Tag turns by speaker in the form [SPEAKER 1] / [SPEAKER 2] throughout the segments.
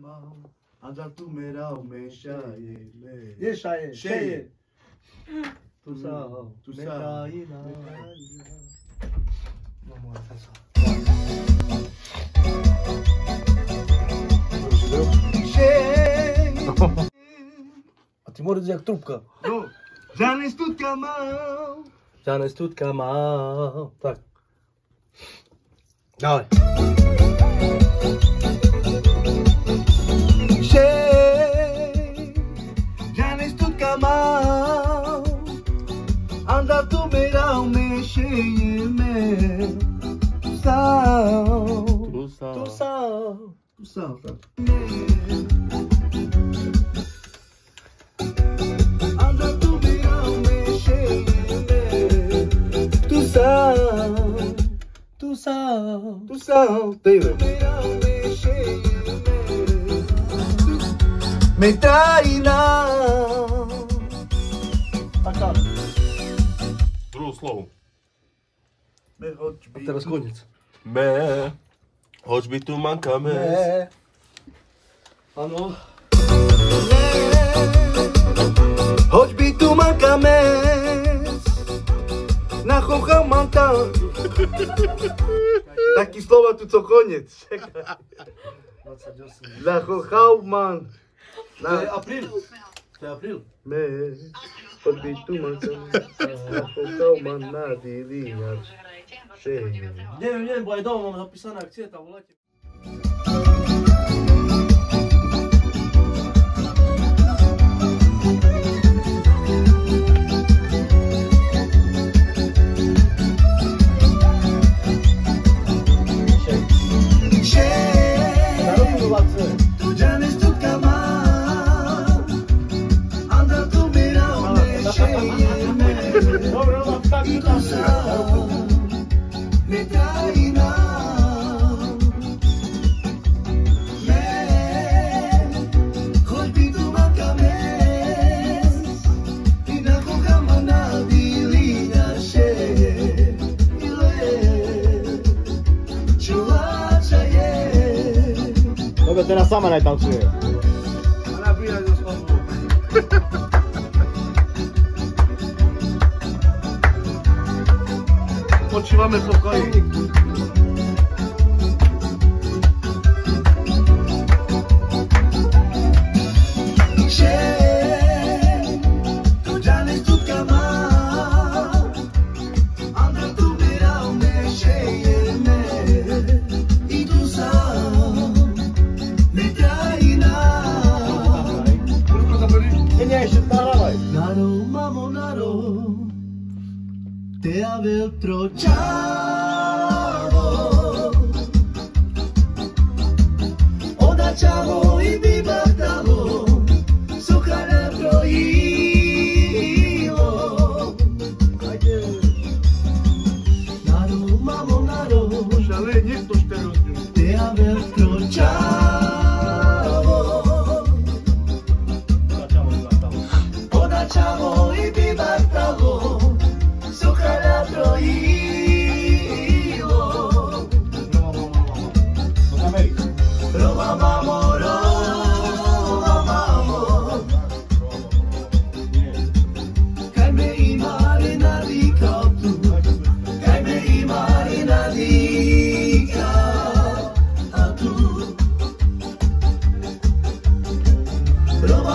[SPEAKER 1] mão. Adatu meral meşaye le.
[SPEAKER 2] Yeşaye. Şeye. Tusal. Tusal. Vamos
[SPEAKER 1] zaman Anlattım eravme şeyime Sağ
[SPEAKER 3] Tu sağ Tu
[SPEAKER 1] sağ Tu sağ Anlattım eravme şeyime Tu sağ
[SPEAKER 2] Tu sağ
[SPEAKER 1] Tu sağ David Me da
[SPEAKER 3] Druhú slovu.
[SPEAKER 1] Me hoď A teraz
[SPEAKER 2] koniec.
[SPEAKER 3] Me, hoď by tu manka me. Ne.
[SPEAKER 2] Áno.
[SPEAKER 1] Hoď by tu makames Na chochal mám tam Taký slova tu co koniec Čekaj
[SPEAKER 2] 28. Na To
[SPEAKER 1] je Na
[SPEAKER 2] apríl. April?
[SPEAKER 1] Mês, por bi tu mansın, foka manna dili yar. Şey.
[SPEAKER 2] Ne ne bu adam
[SPEAKER 4] but then I saw my night down too. I'm
[SPEAKER 5] not being like this one more.
[SPEAKER 1] Te de haber trochado. Hola, chavo.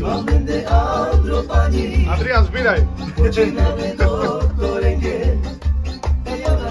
[SPEAKER 4] Máme
[SPEAKER 1] de.
[SPEAKER 4] Adrián, zbíraj.
[SPEAKER 1] Počíname doktore, kde? Ella la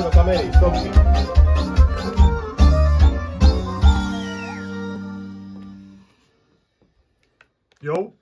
[SPEAKER 4] se on kameri. Stopsi.
[SPEAKER 5] Jo.